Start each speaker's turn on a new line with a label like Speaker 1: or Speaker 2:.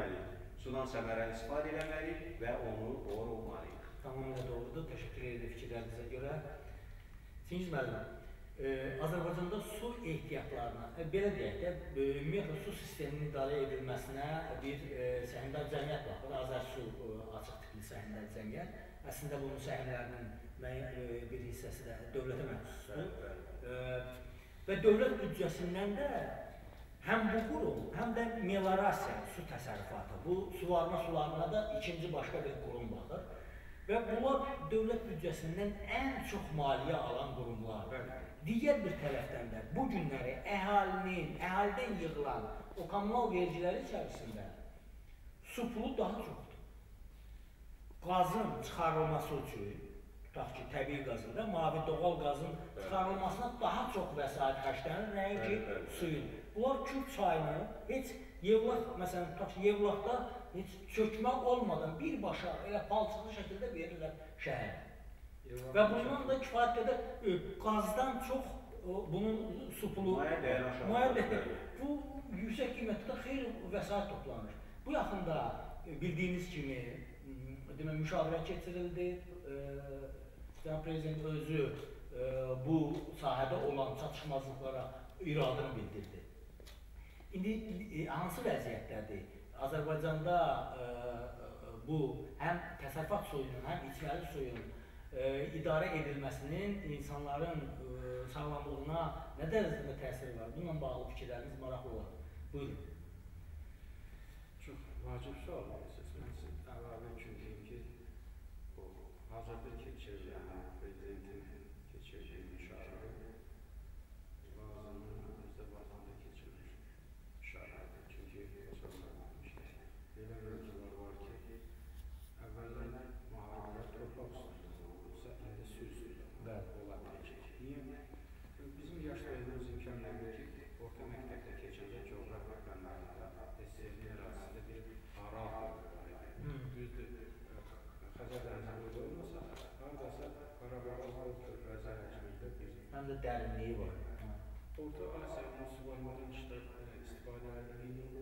Speaker 1: etməliyik. Sudan səmərəli istifadə etməliyik və onu doğru olmalıyıq.
Speaker 2: Tamamilə doğrudur. Təşəkkür edirəm fikirlərinizə görə. Çingiz müəllim, e, Azərbaycanda su ehtiyatlarına, e, belə deyək də, e, ümumiyyətlə su sisteminin idarə edilməsinə bir e, səhmdar cəmiyyət baxır. Azərsu e, açıq tipli səhmdar cəmiyyət. Əslində bunun səhmlərinin müəyyən e, bir hissəsi də dövlətə məxsusdur. E, və dövlət büdcəsindən də həm bu qurum, həm də meliorasiya su təsərrüfatı, bu suvarma sularına da ikinci başqa bir qurum baxır. Və bunlar dövlət büdcəsindən ən çox maliyyə alan qurumlardır. Digər bir tərəfdən də bu günləri əhalinin, əhalidən yığılan o kommunal vergiləri içərisində su pulu daha çoxdur. Qazın çıxarılması üçün, tutaq ki, təbii qazın da, mavi doğal qazın çıxarılmasına daha çox vəsait xərclənir, nəinki suyun. Bunlar Kürd çayını heç Yevlax, məsələn, tutaq ki, Yevlaxda heç çökmə olmadan birbaşa elə palçıqlı şəkildə verirlər şəhərə. Və bundan da kifayət qədər qazdan çox bunun su pulu
Speaker 1: dəyər.
Speaker 2: Maya dəyər. Bu yüksək qiymətdə xeyli vəsait toplanır. Bu yaxında e, bildiyiniz kimi demək müşavirə keçirildi. Cənab prezident özü bu sahədə olan çatışmazlıqlara iradını bildirdi. İndi e, hansı vəziyyətdədir? Azərbaycanda bu həm təsərrüfat suyunun, həm içməli suyun idarə edilməsinin insanların sağlamlığına nə dərəcədə təsiri var? Bununla bağlı fikirləriniz maraqlı olar. Buyurun.
Speaker 3: Çox vacib sual Mən əlavə üçün deyim ki, bu hazırda keçirilən prezidentin keçirdiyi müşavirə bazının bizdə bazanda keçirilmiş müşavirədir. Çünki sorulmamışdır. Belə mövzular var ki, əvvəllər müharibə torpaq üstündə olursa, indi üstündə ola biləcək. Niyə? Çünki bizim yaşlarımız imkan verir ki, orta məktəbdə keçəndə coğrafiya fənlərində körfəzi həcmində bir
Speaker 2: Həm də dərinliyi var.
Speaker 3: Orta Asiyanın suvarmadan işte istifade edildiği